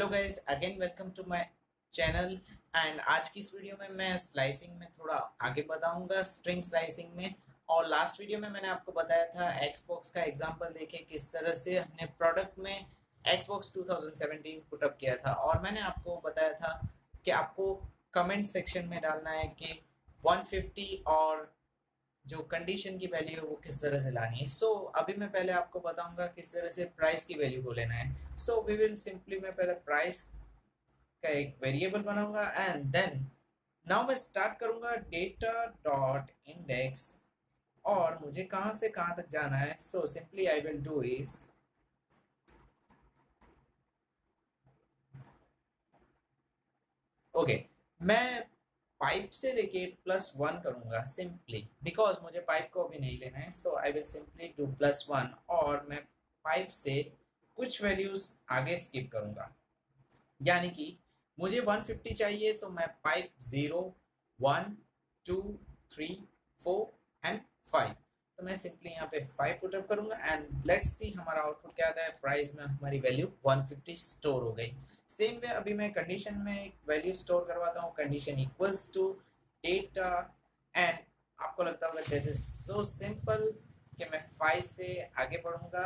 Hello guys again welcome to my channel and आज की इस वीडियो में मैं स्लाइसिंग में थोड़ा आगे बताऊँगा स्ट्रिंग स्लाइसिंग में। और लास्ट वीडियो में मैंने आपको बताया था एक्सबॉक्स का एग्जांपल देखे किस तरह से हमने प्रोडक्ट में एक्सबॉक्स 2017 पुटअप किया था। और मैंने आपको बताया था कि आपको कमेंट सेक्शन में डालना है कि 150 और जो कंडीशन की वैल्यू है वो किस तरह से लानी है। सो so, अभी मैं पहले आपको बताऊँगा किस तरह से प्राइस की वैल्यू को लेना है। सो वी विल सिंपली मैं पहले प्राइस का एक वेरिएबल बनाऊँगा एंड देन नाउ मैं स्टार्ट करूँगा डेटा डॉट इंडेक्स और मुझे कहाँ से कहाँ तक जाना है। So simply I will do is okay मैं पाइप से लेके प्लस वन करूँगा सिंपली बिकॉज़ मुझे पाइप को अभी नहीं लेना है so I will simply do plus one और मैं पाइप से कुछ वैल्यूज़ आगे स्किप करूँगा। यानी कि मुझे 150 चाहिए तो मैं pipe zero one two three four and five तो मैं सिंपली यहाँ पे फाइव पुटअप करूँगा एंड लेट्स सी हमारा आउटपुट क्या आता है। प्राइस में हमारी वैल्यू 150 स्टोर हो गई। सेम वे अभी मैं कंडीशन में एक वैल्यू स्टोर करवाता हूँ। Condition equals to data and आपको लगता होगा दैट इज़ सो सिंपल कि मैं फाइव से आगे बढ़ूँगा।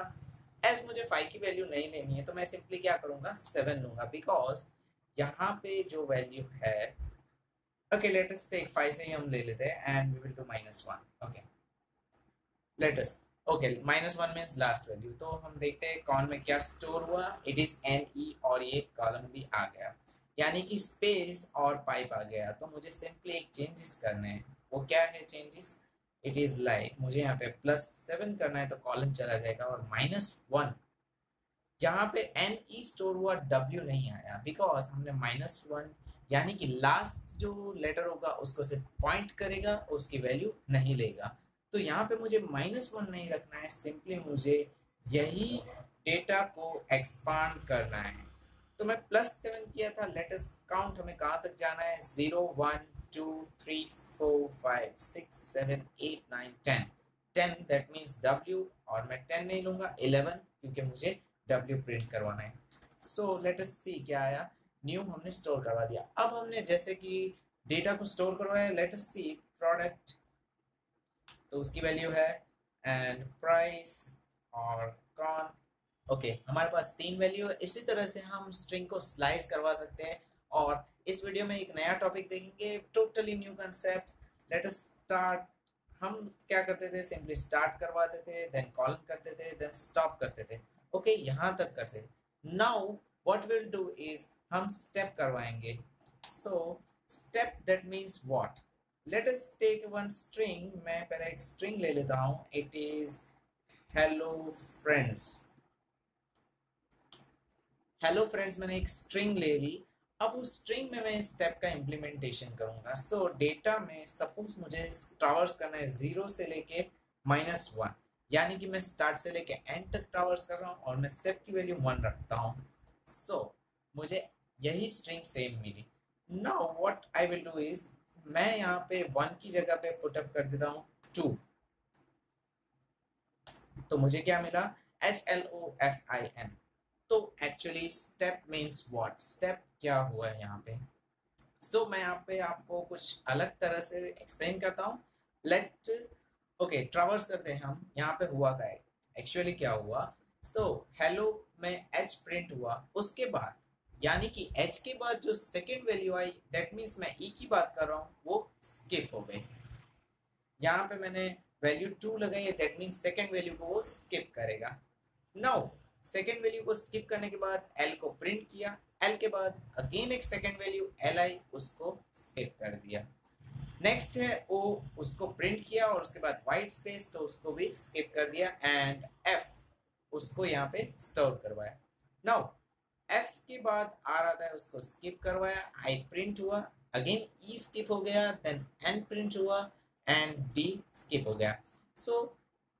एज मुझे फाइव की वैल्यू नहीं लेनी है तो मैं सिंपली क्या करूँगा? सेवन लूँगा। बिकॉज़ यहाँ पे जो वैल्यू है ओके लेटेस्ट टेक फाइव से ही हम ले लेते हैं and we will do minus one okay latest okay minus one means last value तो हम देखते हैं कौन में क्या स्टोर हुआ? इट इज़ एन ई और ये कॉलम भी आ गया। यानी कि स्पेस और पाइप आ गया। तो मुझे सिंपली एक चेंजेस करने हैं। वो क्या है चेंजेस इट इज़ लाइक मुझे यहाँ पे प्लस सेवन करना है तो कॉलम चला जाएगा और माइनस वन यहाँ पे एन ई स्टोर हुआ डब्ल्यू नहीं आया। बिकॉज़ हमने माइनस वन यानी कि लास्ट जो लेटर होगा, उसको सिर्फ़ पॉइंट करेगा, उसकी वैल्यू नहीं लेगा। तो यहाँ पे मुझे माइनस वन नहीं रखना है सिंपली मुझे यही डेटा को एक्सपांड करना है। तो मैं प्लस सेवन किया था लेटेस्ट काउंट हमें कहाँ तक जाना है? Zero one two three four five six seven eight nine ten ten that means W और मैं टेन नहीं लूँगा इलेवन क्योंकि मुझे डब्ल्यू प्रिंट करवाना है। सो लेटेस्ट सी क्या आया। न्यू हमने स्टोर करवा दिया। अब हमने जैसे कि डेटा को स्टोर करवाया लेटेस्ट सी प्रोडक्ट तो उसकी वैल्यू है एंड प्राइस और कॉन ओके okay, हमारे पास तीन वैल्यू है। इसी तरह से हम स्ट्रिंग को स्लाइस करवा सकते हैं और इस वीडियो में एक नया टॉपिक देखेंगे totally new concept let us start हम क्या करते थे? सिंपली स्टार्ट करवाते थे देन कॉलन करते थे देन स्टॉप करते थे। ओके okay, यहाँ तक करते थे now what will do is हम स्टेप करवाएँगे। So step that means what let us take one string. मैं पहले एक string ले लेता हूँ. It is hello friends. Hello friends मैंने एक string ले ली. अब उस string में मैं step का implementation करूँगा. So data में suppose मुझे ट्रावर्स करना है ज़ीरो से लेके माइनस वन यानी कि मैं स्टार्ट से लेके एंड तक ट्रावर्स कर रहा हूँ और मैं स्टेप की वैल्यू वन रखता हूँ. सो so, मुझे यही string same milli. Now what I will do is मैं यहाँ पे वन की जगह पे पुटअप कर देता हूँ टू तो मुझे क्या मिला? H L O F I N तो actually step means what step क्या हुआ है यहाँ पे? सो so, मैं यहाँ पे आपको कुछ अलग तरह से एक्सप्लेन करता हूँ. लेट ओके ट्रावर्स करते हैं हम. यहाँ पे हुआ का एक्चुअली क्या हुआ? सो so, हेलो में एच प्रिंट हुआ. उसके बाद यानी कि h के बाद जो सेकेंड वैल्यू आई दैट मीन्स मैं e की बात कर रहा हूँ, वो स्किप हो गई। यहाँ पे मैंने वैल्यू टू लगाई है दैट मीन्स सेकेंड वैल्यू को वो स्किप करेगा। नाउ सेकेंड वैल्यू को स्किप करने के बाद l को प्रिंट किया। L के बाद अगेन एक सेकेंड वैल्यू एल आई, उसको स्किप कर दिया। नेक्स्ट है, ओ उसको प्रिंट किया और उसके बाद वाइट स्पेस तो उसको भी स्किप कर दिया। एंड एफ़ उसको यहाँ पे स्टोर करवाया। नाउ एफ़ के बाद आ रहा था उसको स्किप करवाया आई प्रिंट हुआ अगेन ई स्किप हो गया देन एन प्रिंट हुआ एंड डी स्किप हो गया। सो so,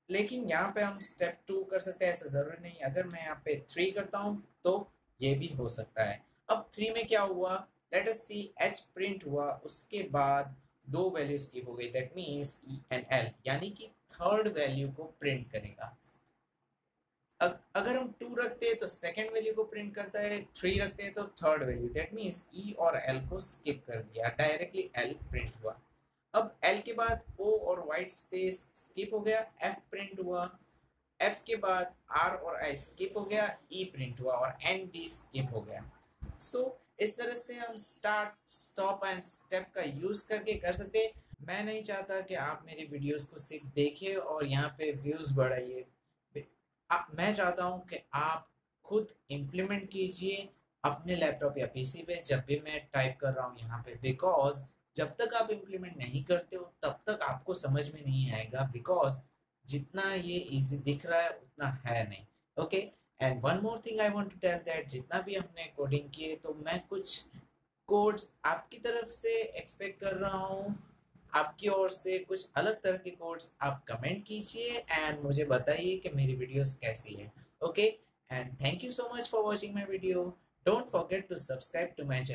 लेकिन यहाँ पे हम स्टेप टू कर सकते हैं ऐसा ज़रूरी नहीं। अगर मैं यहाँ पे थ्री करता हूँ तो ये भी हो सकता है। अब थ्री में क्या हुआ? Let us see H print हुआ उसके बाद दो वैल्यू स्किप हो गई। That means E N L यानी कि थर्ड वैल्यू को प्रिंट करेगा। अगर हम टू रखते हैं तो सेकेंड वैल्यू को प्रिंट करता है थ्री रखते हैं तो third value that means E और एल को स्किप कर दिया डायरेक्टली एल प्रिंट हुआ. अब एल के बाद ओ और वाइट स्पेस स्किप हो गया एफ़ प्रिंट हुआ. एफ़ के बाद आर और आई स्किप हो गया ई e प्रिंट हुआ और एन डी स्किप हो गया. सो so, इस तरह से हम स्टार्ट स्टॉप एंड स्टेप का यूज़ करके कर सकते मैं नहीं चाहता कि आप मेरी वीडियोस को सिर्फ़ देखिए और यहाँ पे व्यूज़ बढ़ाइए. मैं चाहता हूँ कि आप खुद इम्प्लीमेंट कीजिए अपने लैपटॉप या पीसी पे। जब भी मैं टाइप कर रहा हूँ यहाँ पे बिकॉज़ जब तक आप इम्प्लीमेंट नहीं करते हो, तब तक आपको समझ में नहीं आएगा बिकॉज़ जितना ये इजी दिख रहा है, उतना है नहीं। Okay and one more thing I want to tell that जितना भी हमने कोडिंग किए तो मैं कुछ कोड्स आपकी तरफ़ से एक्सपेक्ट कर रहा हूँ। आपकी ओर से कुछ अलग तरह के कोड्स आप कमेंट कीजिए एंड मुझे बताइए कि मेरी वीडियोस कैसी है। Okay and thank you so much for watching my video don't forget to subscribe to my channel